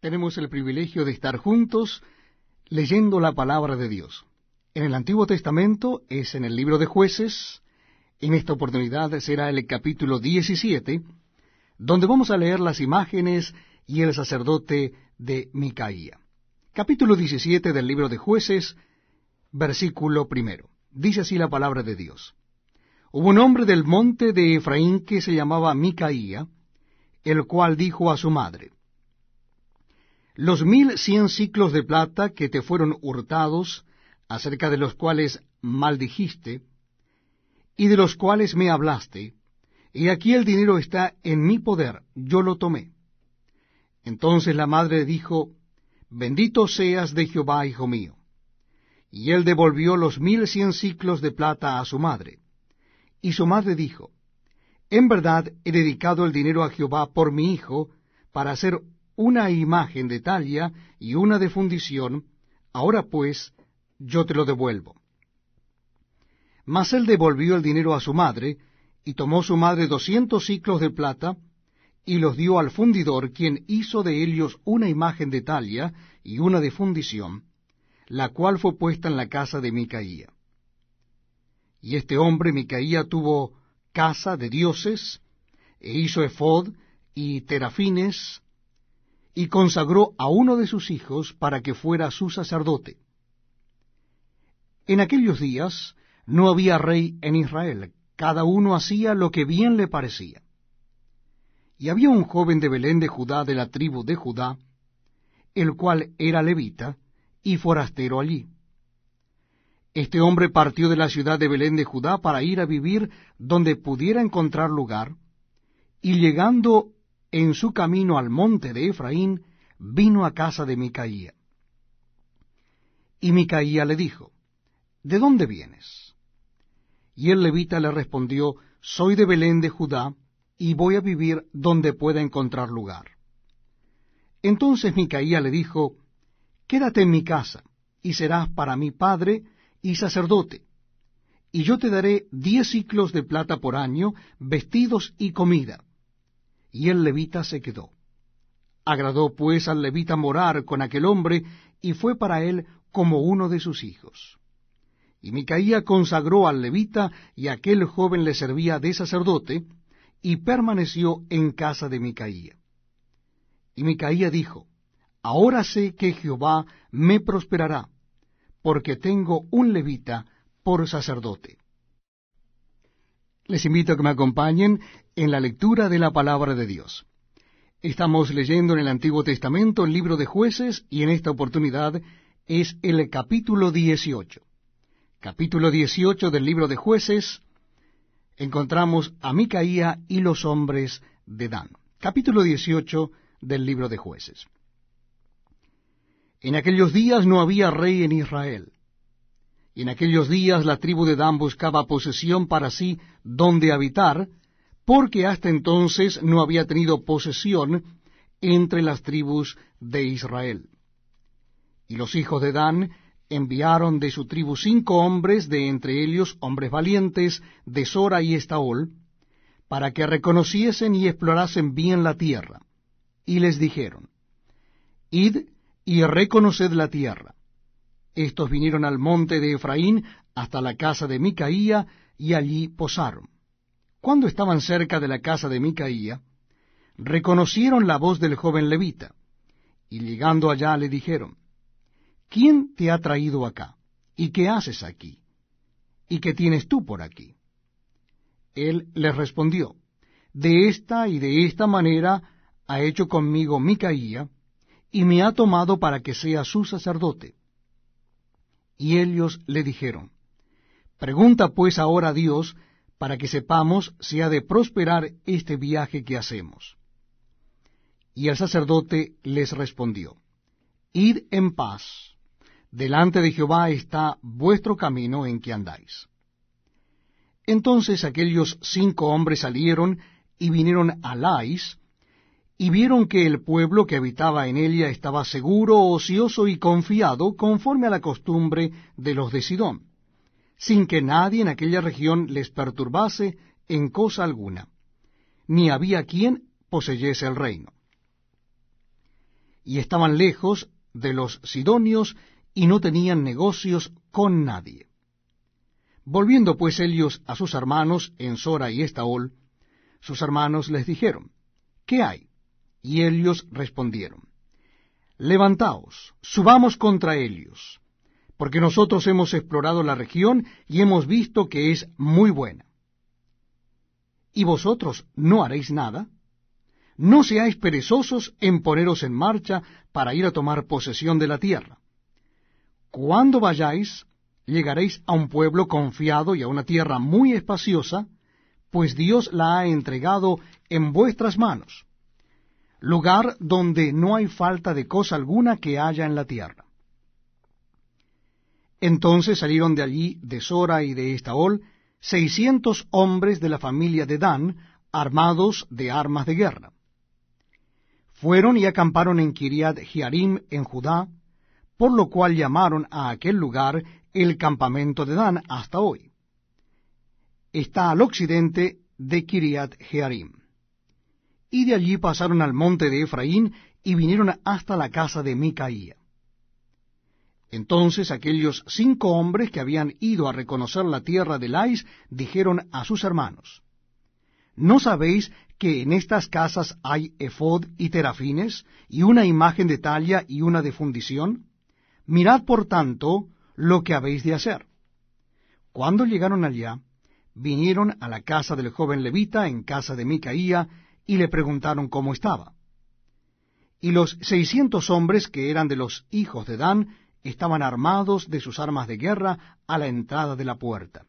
tenemos el privilegio de estar juntos leyendo la palabra de Dios. En el Antiguo Testamento es en el libro de jueces, en esta oportunidad será el capítulo 17, donde vamos a leer las imágenes y el sacerdote de Micaía. Capítulo 17 del libro de jueces, versículo primero. Dice así la palabra de Dios. Hubo un hombre del monte de Efraín que se llamaba Micaía, el cual dijo a su madre, los mil cien ciclos de plata que te fueron hurtados, acerca de los cuales maldijiste, y de los cuales me hablaste, y aquí el dinero está en mi poder, yo lo tomé. Entonces la madre dijo, Bendito seas de Jehová, hijo mío. Y él devolvió los mil cien ciclos de plata a su madre. Y su madre dijo, En verdad he dedicado el dinero a Jehová por mi hijo, para hacer una imagen de talia y una de fundición, ahora pues yo te lo devuelvo. Mas él devolvió el dinero a su madre, y tomó su madre doscientos ciclos de plata, y los dio al fundidor, quien hizo de ellos una imagen de talia y una de fundición, la cual fue puesta en la casa de Micaía. Y este hombre, Micaía, tuvo casa de dioses, e hizo efod y terafines, y consagró a uno de sus hijos para que fuera su sacerdote. En aquellos días no había rey en Israel, cada uno hacía lo que bien le parecía. Y había un joven de Belén de Judá, de la tribu de Judá, el cual era levita y forastero allí. Este hombre partió de la ciudad de Belén de Judá para ir a vivir donde pudiera encontrar lugar, y llegando en su camino al monte de Efraín, vino a casa de Micaía. Y Micaía le dijo, ¿De dónde vienes? Y el levita le respondió, Soy de Belén de Judá, y voy a vivir donde pueda encontrar lugar. Entonces Micaía le dijo, Quédate en mi casa, y serás para mí padre y sacerdote, y yo te daré diez ciclos de plata por año, vestidos y comida y el levita se quedó. Agradó pues al levita morar con aquel hombre, y fue para él como uno de sus hijos. Y Micaía consagró al levita, y aquel joven le servía de sacerdote, y permaneció en casa de Micaía. Y Micaía dijo, Ahora sé que Jehová me prosperará, porque tengo un levita por sacerdote. Les invito a que me acompañen en la lectura de la palabra de Dios. Estamos leyendo en el Antiguo Testamento el libro de jueces y en esta oportunidad es el capítulo 18. Capítulo 18 del libro de jueces encontramos a Micaía y los hombres de Dan. Capítulo 18 del libro de jueces. En aquellos días no había rey en Israel y en aquellos días la tribu de Dan buscaba posesión para sí donde habitar, porque hasta entonces no había tenido posesión entre las tribus de Israel. Y los hijos de Dan enviaron de su tribu cinco hombres, de entre ellos hombres valientes, de Sora y Estaol, para que reconociesen y explorasen bien la tierra. Y les dijeron, Id y reconoced la tierra estos vinieron al monte de Efraín hasta la casa de Micaía y allí posaron. Cuando estaban cerca de la casa de Micaía, reconocieron la voz del joven levita, y llegando allá le dijeron, ¿Quién te ha traído acá? ¿Y qué haces aquí? ¿Y qué tienes tú por aquí? Él les respondió, De esta y de esta manera ha hecho conmigo Micaía, y me ha tomado para que sea su sacerdote. Y ellos le dijeron, Pregunta pues ahora a Dios para que sepamos si ha de prosperar este viaje que hacemos. Y el sacerdote les respondió, Id en paz, delante de Jehová está vuestro camino en que andáis. Entonces aquellos cinco hombres salieron y vinieron a Lais, y vieron que el pueblo que habitaba en ella estaba seguro, ocioso y confiado, conforme a la costumbre de los de Sidón, sin que nadie en aquella región les perturbase en cosa alguna, ni había quien poseyese el reino. y estaban lejos de los sidonios y no tenían negocios con nadie. Volviendo pues ellos a sus hermanos en Sora y Estaol, sus hermanos les dijeron, ¿qué hay? Y ellos respondieron, Levantaos, subamos contra ellos, porque nosotros hemos explorado la región y hemos visto que es muy buena. ¿Y vosotros no haréis nada? No seáis perezosos en poneros en marcha para ir a tomar posesión de la tierra. Cuando vayáis, llegaréis a un pueblo confiado y a una tierra muy espaciosa, pues Dios la ha entregado en vuestras manos, lugar donde no hay falta de cosa alguna que haya en la tierra. Entonces salieron de allí, de Sora y de Estaol, seiscientos hombres de la familia de Dan, armados de armas de guerra fueron y acamparon en Kiriat Jearim en Judá, por lo cual llamaron a aquel lugar el campamento de Dan hasta hoy. Está al occidente de Kiriat Jearim. Y de allí pasaron al monte de Efraín y vinieron hasta la casa de Micaía. Entonces aquellos cinco hombres que habían ido a reconocer la tierra de Lais dijeron a sus hermanos, ¿No sabéis que en estas casas hay efod y terafines, y una imagen de talla y una de fundición? Mirad, por tanto, lo que habéis de hacer. Cuando llegaron allá, vinieron a la casa del joven levita en casa de Micaía, y le preguntaron cómo estaba. Y los seiscientos hombres que eran de los hijos de Dan estaban armados de sus armas de guerra a la entrada de la puerta.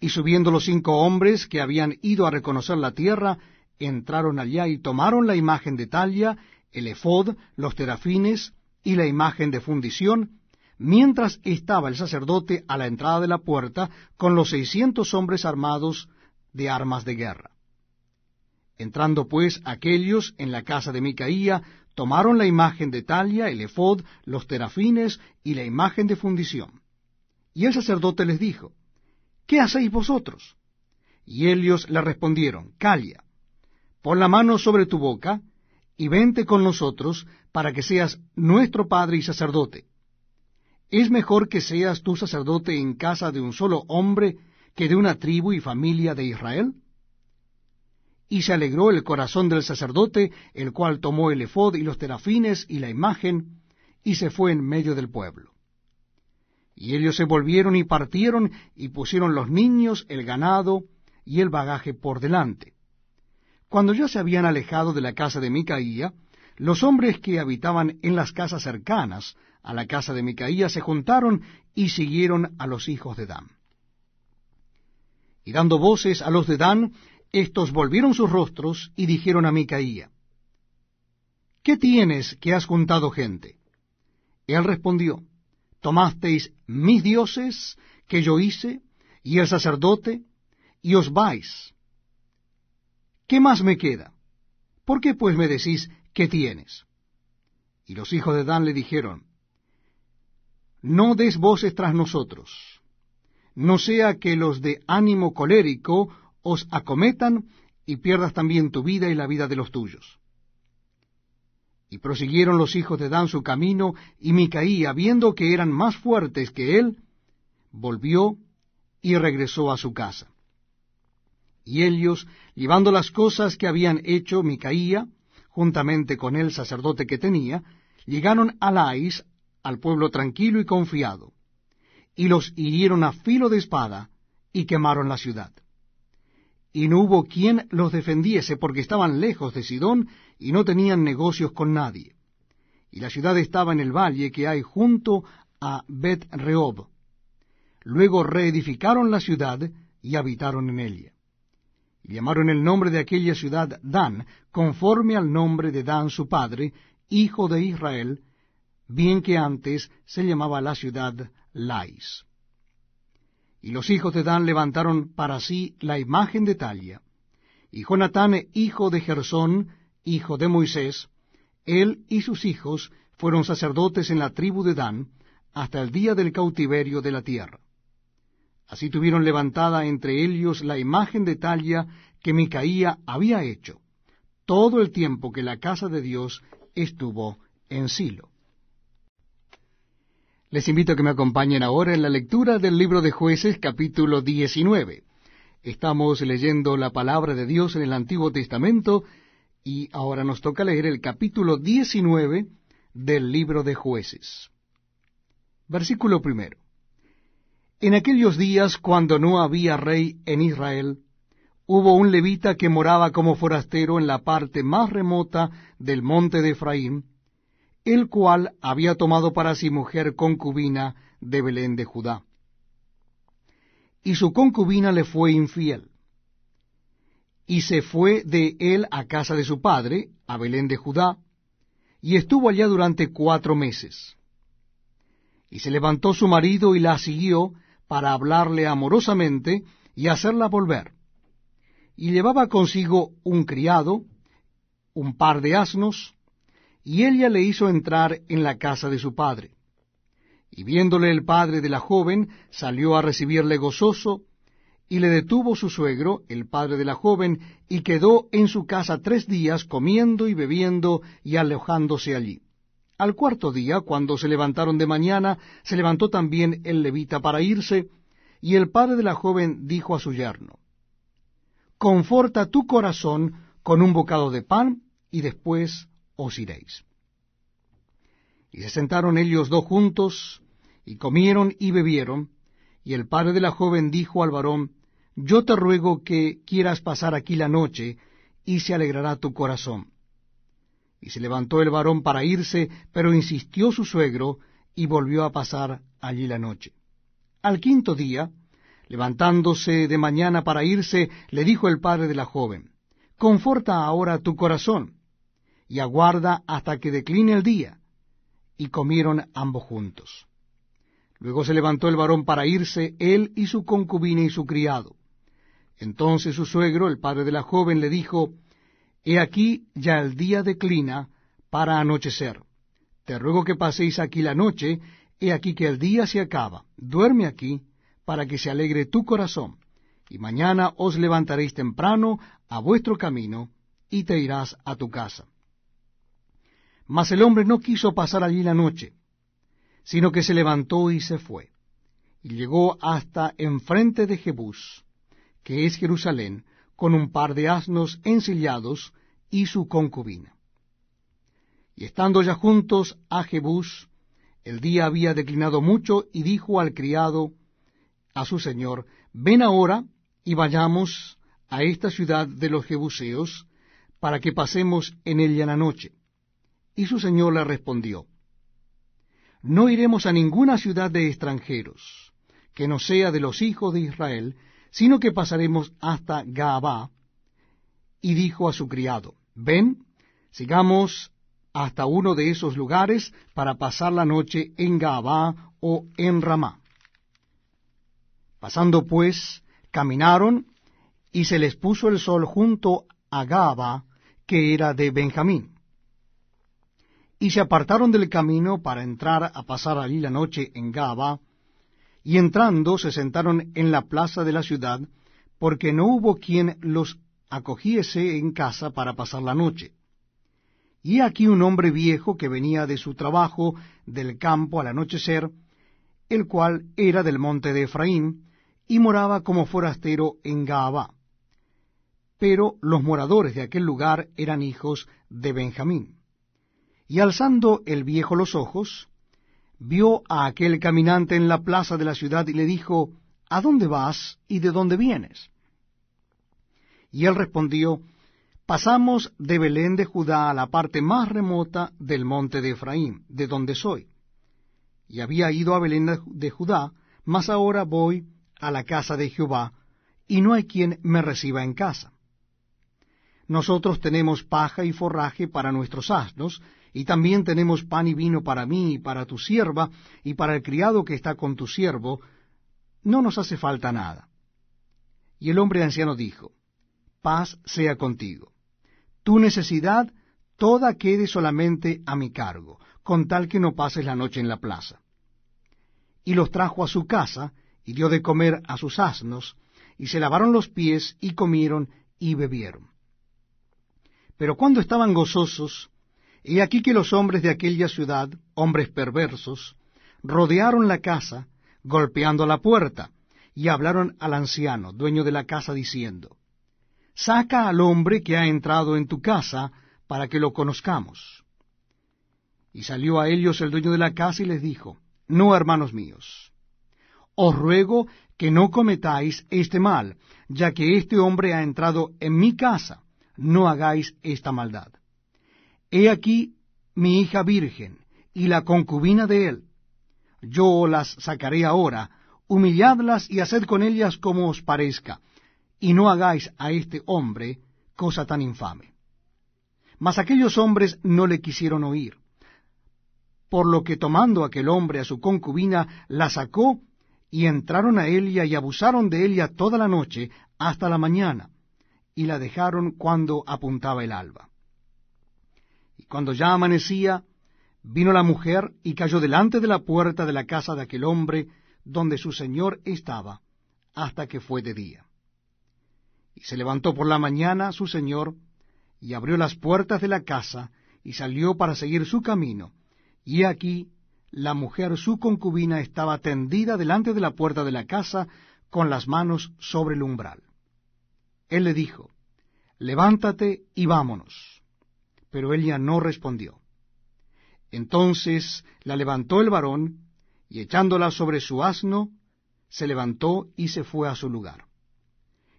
Y subiendo los cinco hombres que habían ido a reconocer la tierra, entraron allá y tomaron la imagen de Talia, el efod, los terafines y la imagen de fundición, mientras estaba el sacerdote a la entrada de la puerta con los seiscientos hombres armados de armas de guerra. Entrando pues aquellos en la casa de Micaía, tomaron la imagen de Talia, el efod, los terafines y la imagen de fundición. Y el sacerdote les dijo, ¿qué hacéis vosotros? Y ellos le respondieron, Calia, pon la mano sobre tu boca, y vente con nosotros, para que seas nuestro padre y sacerdote. ¿Es mejor que seas tú sacerdote en casa de un solo hombre que de una tribu y familia de Israel? Y se alegró el corazón del sacerdote, el cual tomó el efod y los terafines y la imagen, y se fue en medio del pueblo. Y ellos se volvieron y partieron y pusieron los niños, el ganado y el bagaje por delante. Cuando ya se habían alejado de la casa de Micaía, los hombres que habitaban en las casas cercanas a la casa de Micaía se juntaron y siguieron a los hijos de Dan. Y dando voces a los de Dan, éstos volvieron sus rostros y dijeron a Micaía, ¿Qué tienes que has juntado gente? Él respondió, tomasteis mis dioses que yo hice, y el sacerdote, y os vais. ¿Qué más me queda? ¿Por qué pues me decís qué tienes? Y los hijos de Dan le dijeron, No des voces tras nosotros, no sea que los de ánimo colérico os acometan y pierdas también tu vida y la vida de los tuyos. Y prosiguieron los hijos de Dan su camino, y Micaía, viendo que eran más fuertes que él, volvió y regresó a su casa. Y ellos, llevando las cosas que habían hecho Micaía, juntamente con el sacerdote que tenía, llegaron a Lais, al pueblo tranquilo y confiado, y los hirieron a filo de espada, y quemaron la ciudad y no hubo quien los defendiese porque estaban lejos de Sidón y no tenían negocios con nadie. Y la ciudad estaba en el valle que hay junto a Bet Rehob. Luego reedificaron la ciudad y habitaron en ella. Y llamaron el nombre de aquella ciudad Dan, conforme al nombre de Dan su padre, hijo de Israel, bien que antes se llamaba la ciudad Lais. Y los hijos de Dan levantaron para sí la imagen de Talia. Y Jonatán, hijo de Gersón, hijo de Moisés, él y sus hijos fueron sacerdotes en la tribu de Dan hasta el día del cautiverio de la tierra. Así tuvieron levantada entre ellos la imagen de Talia que Micaía había hecho, todo el tiempo que la casa de Dios estuvo en Silo. Les invito a que me acompañen ahora en la lectura del libro de jueces capítulo 19. Estamos leyendo la palabra de Dios en el Antiguo Testamento y ahora nos toca leer el capítulo 19 del libro de jueces. Versículo primero. En aquellos días, cuando no había rey en Israel, hubo un levita que moraba como forastero en la parte más remota del monte de Efraín, el cual había tomado para sí mujer concubina de Belén de Judá. Y su concubina le fue infiel. Y se fue de él a casa de su padre, a Belén de Judá, y estuvo allá durante cuatro meses. Y se levantó su marido y la siguió para hablarle amorosamente y hacerla volver. Y llevaba consigo un criado, un par de asnos, y ella le hizo entrar en la casa de su padre. Y viéndole el padre de la joven, salió a recibirle gozoso, y le detuvo su suegro, el padre de la joven, y quedó en su casa tres días comiendo y bebiendo y alojándose allí. Al cuarto día, cuando se levantaron de mañana, se levantó también el levita para irse, y el padre de la joven dijo a su yerno, Conforta tu corazón con un bocado de pan, y después os iréis. Y se sentaron ellos dos juntos, y comieron y bebieron, y el padre de la joven dijo al varón, Yo te ruego que quieras pasar aquí la noche, y se alegrará tu corazón. Y se levantó el varón para irse, pero insistió su suegro, y volvió a pasar allí la noche. Al quinto día, levantándose de mañana para irse, le dijo el padre de la joven, Conforta ahora tu corazón, y aguarda hasta que decline el día. Y comieron ambos juntos. Luego se levantó el varón para irse, él y su concubina y su criado. Entonces su suegro, el padre de la joven, le dijo, He aquí ya el día declina para anochecer. Te ruego que paséis aquí la noche, he aquí que el día se acaba. Duerme aquí, para que se alegre tu corazón, y mañana os levantaréis temprano a vuestro camino, y te irás a tu casa. Mas el hombre no quiso pasar allí la noche, sino que se levantó y se fue, y llegó hasta enfrente de Jebús, que es Jerusalén, con un par de asnos ensillados y su concubina. Y estando ya juntos a Jebús, el día había declinado mucho, y dijo al criado a su señor, Ven ahora y vayamos a esta ciudad de los Jebuseos, para que pasemos en ella la noche. Y su señor le respondió, No iremos a ninguna ciudad de extranjeros, que no sea de los hijos de Israel, sino que pasaremos hasta Gaabá. Y dijo a su criado, Ven, sigamos hasta uno de esos lugares para pasar la noche en Gaabá o en Ramá. Pasando pues, caminaron, y se les puso el sol junto a Gaabá, que era de Benjamín y se apartaron del camino para entrar a pasar allí la noche en Gaba, y entrando se sentaron en la plaza de la ciudad, porque no hubo quien los acogiese en casa para pasar la noche. Y aquí un hombre viejo que venía de su trabajo del campo al anochecer, el cual era del monte de Efraín, y moraba como forastero en Gaaba. Pero los moradores de aquel lugar eran hijos de Benjamín. Y alzando el viejo los ojos, vio a aquel caminante en la plaza de la ciudad y le dijo, ¿A dónde vas y de dónde vienes? Y él respondió, Pasamos de Belén de Judá a la parte más remota del monte de Efraín, de donde soy. Y había ido a Belén de Judá, mas ahora voy a la casa de Jehová, y no hay quien me reciba en casa. Nosotros tenemos paja y forraje para nuestros asnos, y también tenemos pan y vino para mí y para tu sierva y para el criado que está con tu siervo, no nos hace falta nada. Y el hombre anciano dijo, paz sea contigo. Tu necesidad toda quede solamente a mi cargo, con tal que no pases la noche en la plaza. Y los trajo a su casa, y dio de comer a sus asnos, y se lavaron los pies, y comieron y bebieron. Pero cuando estaban gozosos, he aquí que los hombres de aquella ciudad, hombres perversos, rodearon la casa, golpeando la puerta, y hablaron al anciano, dueño de la casa, diciendo, Saca al hombre que ha entrado en tu casa, para que lo conozcamos. Y salió a ellos el dueño de la casa y les dijo, No, hermanos míos, os ruego que no cometáis este mal, ya que este hombre ha entrado en mi casa, no hagáis esta maldad. He aquí mi hija virgen y la concubina de él. Yo las sacaré ahora, humilladlas y haced con ellas como os parezca, y no hagáis a este hombre cosa tan infame. Mas aquellos hombres no le quisieron oír, por lo que tomando aquel hombre a su concubina, la sacó, y entraron a ella y abusaron de ella toda la noche hasta la mañana, y la dejaron cuando apuntaba el alba. Y cuando ya amanecía, vino la mujer y cayó delante de la puerta de la casa de aquel hombre, donde su señor estaba, hasta que fue de día. Y se levantó por la mañana su señor, y abrió las puertas de la casa, y salió para seguir su camino, y aquí la mujer su concubina estaba tendida delante de la puerta de la casa, con las manos sobre el umbral. Él le dijo, Levántate y vámonos. Pero ella no respondió. Entonces la levantó el varón, y echándola sobre su asno, se levantó y se fue a su lugar.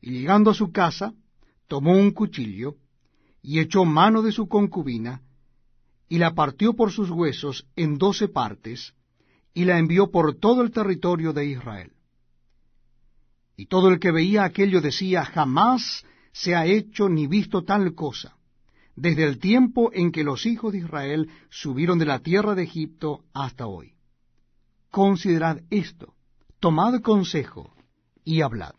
Y llegando a su casa, tomó un cuchillo, y echó mano de su concubina, y la partió por sus huesos en doce partes, y la envió por todo el territorio de Israel. Y todo el que veía aquello decía, jamás se ha hecho ni visto tal cosa, desde el tiempo en que los hijos de Israel subieron de la tierra de Egipto hasta hoy. Considerad esto, tomad consejo y hablad.